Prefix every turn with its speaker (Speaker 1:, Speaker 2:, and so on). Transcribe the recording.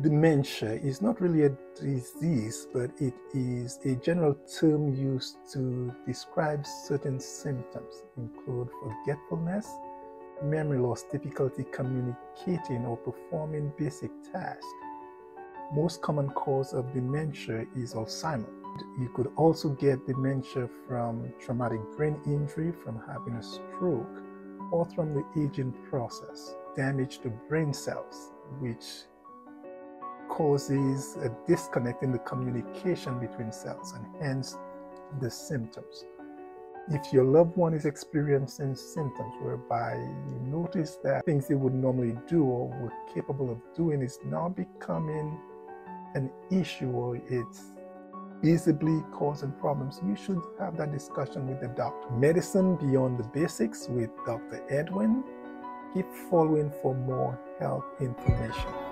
Speaker 1: dementia is not really a disease, but it is a general term used to describe certain symptoms, include forgetfulness, memory loss, difficulty communicating or performing basic tasks. Most common cause of dementia is Alzheimer's. You could also get dementia from traumatic brain injury, from having a stroke, or from the aging process, damage to brain cells, which causes a disconnect in the communication between cells and hence the symptoms. If your loved one is experiencing symptoms whereby you notice that things they would normally do or were capable of doing is now becoming an issue or it's visibly causing problems, you should have that discussion with the doctor. Medicine Beyond the Basics with Dr. Edwin. Keep following for more health information.